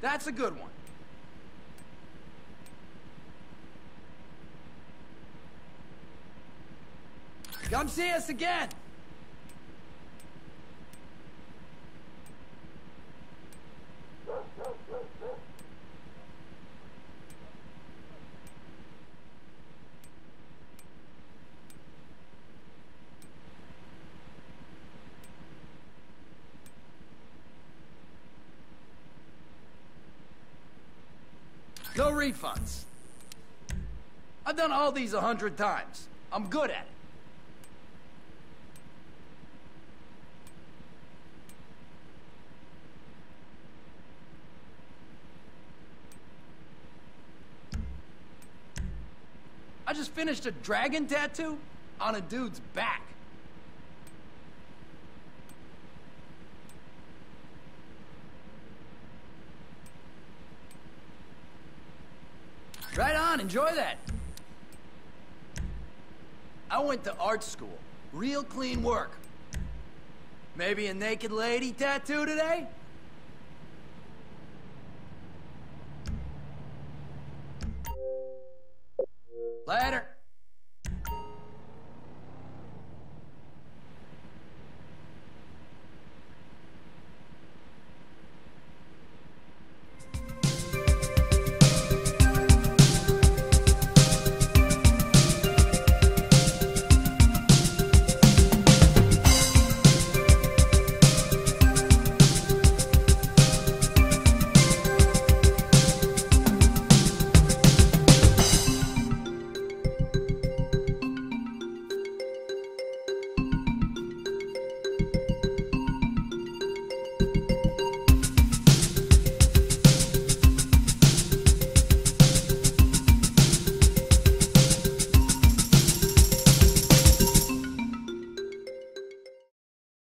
That's a good one. Come see us again! No refunds. I've done all these a hundred times. I'm good at it. I just finished a dragon tattoo on a dude's back. Right on, enjoy that. I went to art school. Real clean work. Maybe a naked lady tattoo today? Later.